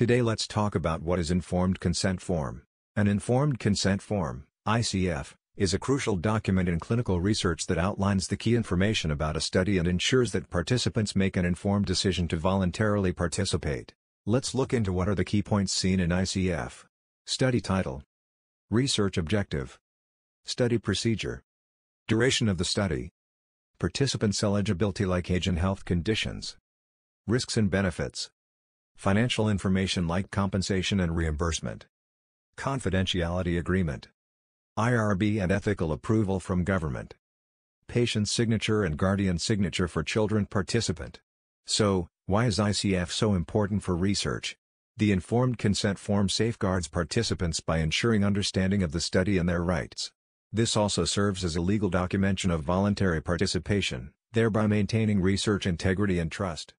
Today let's talk about what is Informed Consent Form. An Informed Consent Form, ICF, is a crucial document in clinical research that outlines the key information about a study and ensures that participants make an informed decision to voluntarily participate. Let's look into what are the key points seen in ICF. Study title Research objective Study procedure Duration of the study Participants' eligibility like age and health conditions Risks and benefits Financial information like compensation and reimbursement Confidentiality agreement IRB and ethical approval from government Patient signature and guardian signature for children participant So, why is ICF so important for research? The informed consent form safeguards participants by ensuring understanding of the study and their rights. This also serves as a legal documentation of voluntary participation, thereby maintaining research integrity and trust.